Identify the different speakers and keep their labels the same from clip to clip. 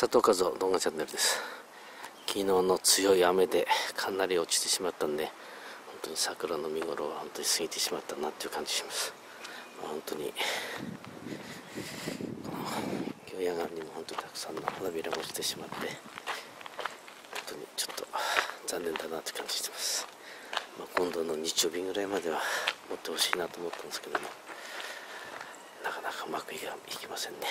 Speaker 1: 佐藤和夫動画チャンネルです？昨日の強い雨でかなり落ちてしまったんで本当に桜の見頃は本当に過ぎてしまったなっていう感じします、本当にこの京野岸にも本当にたくさんの花びらが落ちてしまって本当にちょっと残念だなって感じしてます、まあ、今度の日曜日ぐらいまでは持ってほしいなと思ったんですけどもなかなかうまくいきませんね。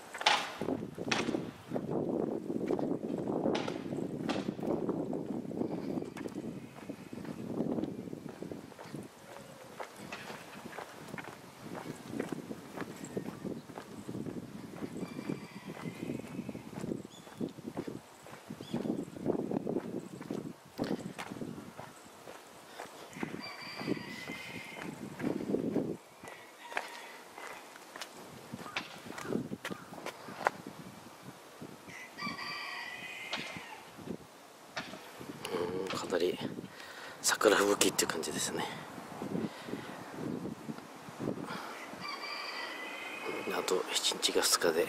Speaker 1: なり桜吹雪っていう感じですね。あと1日が2日で。